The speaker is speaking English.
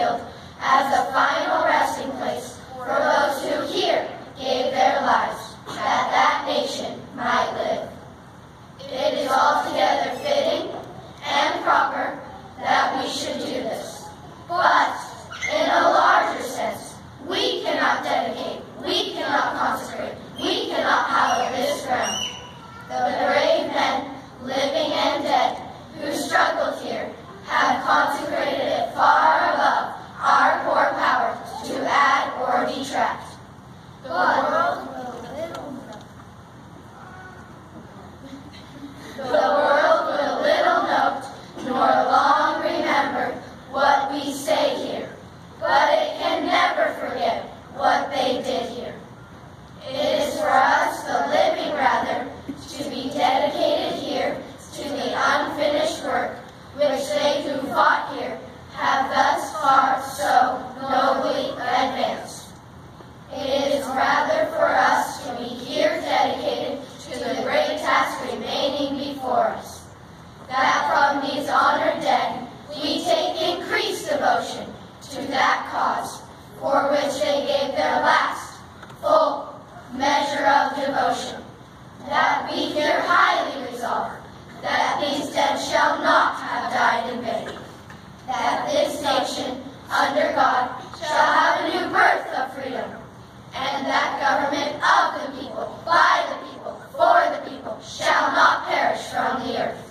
as a final resting place for those who here gave their lives that that nation might live. It is altogether fitting and proper that we should do this. But in a larger sense, we cannot dedicate, we cannot consecrate, we cannot hallow this ground. The brave men, living and dead, who struggled here, have consecrated say here, but it can never forget what they did here. It is for us, the living rather, to be dedicated here to the unfinished work which they who fought here have thus far so nobly advanced. It is rather for us to be here dedicated to the great task remaining before us, that from these honored dead we take increased devotion to that cause for which they gave their last, full measure of devotion, that we here highly resolve that these dead shall not have died in vain, that this nation, under God, shall have a new birth of freedom, and that government of the people, by the people, for the people, shall not perish from the earth.